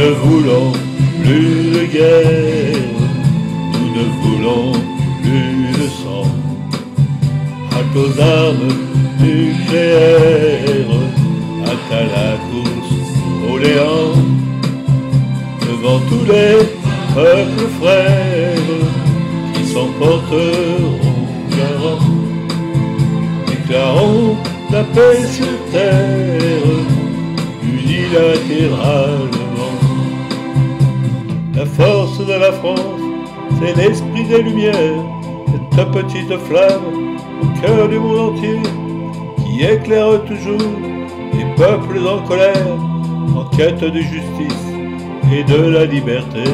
ne voulons plus de guerre, nous ne voulons plus de sang. Hâte aux armes nucléaires, à la course au devant tous les peuples frères qui s'emporteront garant. Déclarons la paix sur terre, unilatéralement. La force de la France, c'est l'esprit des Lumières, cette petite flamme au cœur du monde entier, qui éclaire toujours les peuples en colère, en quête de justice et de la liberté.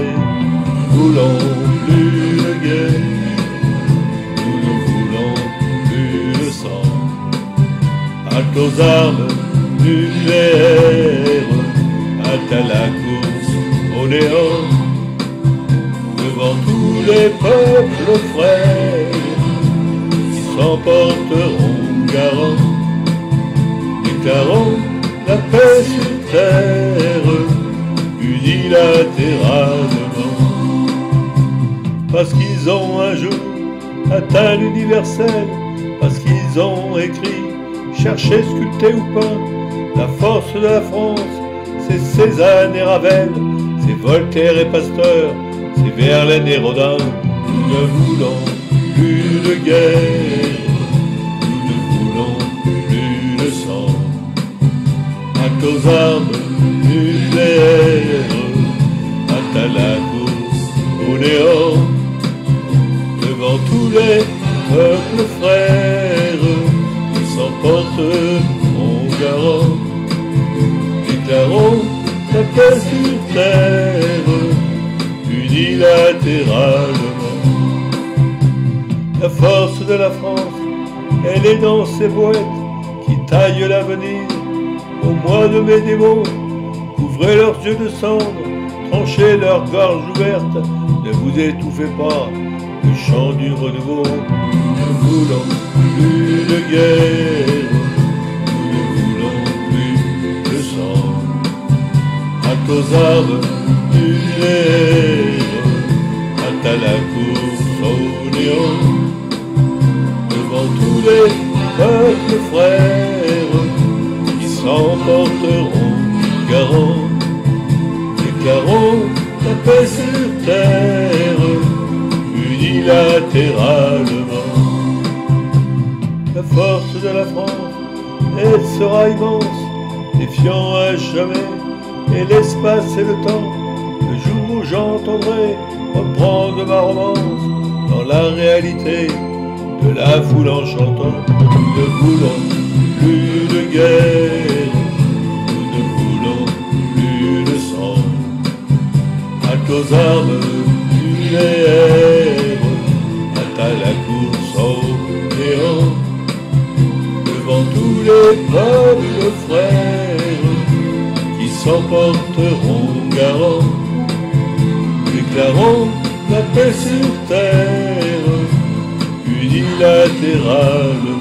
Nous voulons plus de guerre, nous ne voulons plus de sang. Halte aux armes nucléaires, halte à la course au néant devant tous les peuples frères qui s'emporteront garant, déclarant la paix sur terre unilatéralement. Parce qu'ils ont un jour atteint l'universel, parce qu'ils ont écrit, cherché, sculpté ou peint la force de la France, c'est Cézanne et Ravel, c'est Voltaire et Pasteur, c'est Verlaine et Rodin. Nous ne voulons plus de guerre, nous ne voulons plus de sang. Hâte aux armes nucléaires, à la course au néant, devant tous les peuples frères qui s'emporteront garant. Déclarons la paix sur terre unilatéralement. La force de la France, elle est dans ces poètes qui taillent l'avenir. Au mois de mes démons, couvrez leurs yeux de cendre, tranchez leurs gorges ouvertes, ne vous étouffez pas, le chant du renouveau. Ne voulons plus de guerre, nous ne voulons plus de sang. Hâte aux armes hâte à la course au néant, devant tous les peuples frères qui s'emporteront garant, déclarons la paix sur terre unilatéralement. La force de la France, elle sera immense, défiant à jamais et l'espace et le temps. Le jour où j'entendrai reprendre ma romance dans la réalité de la foule en chantant. Nous ne voulons plus de guerre, nous ne voulons plus de sang. Hâte aux armes nucléaires, hâte à la course au néant, devant tous les peuples frères qui s'emporteront garant. La paix sur terre unilatérale